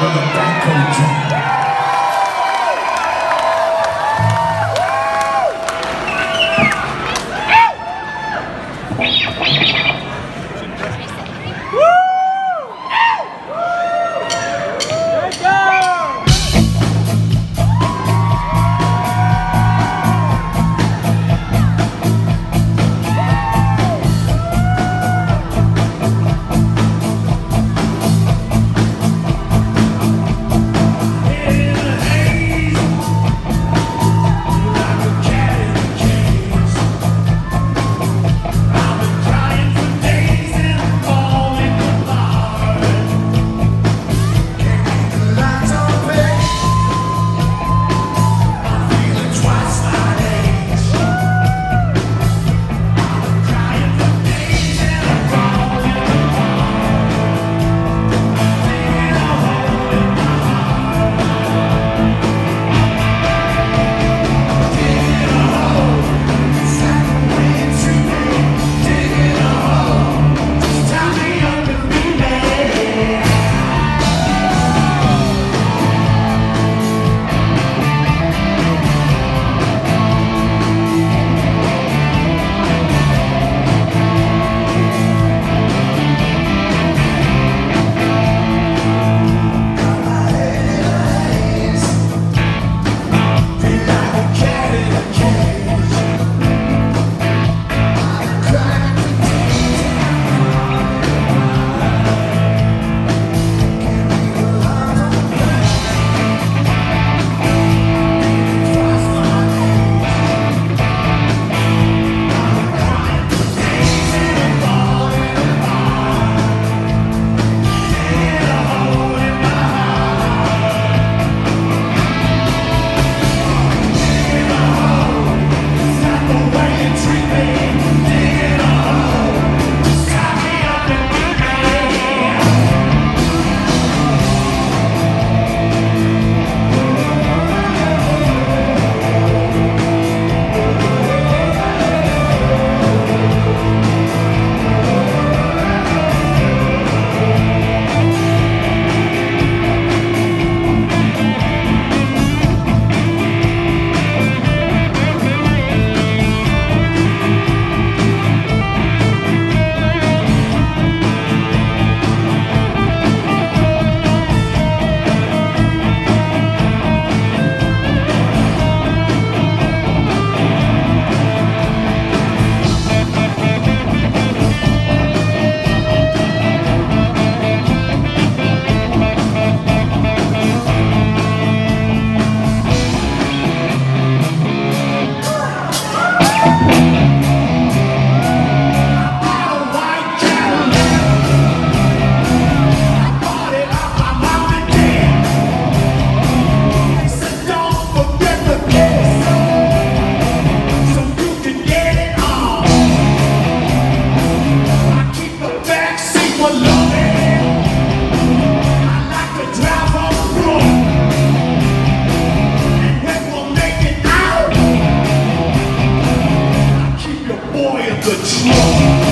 with a Danko more.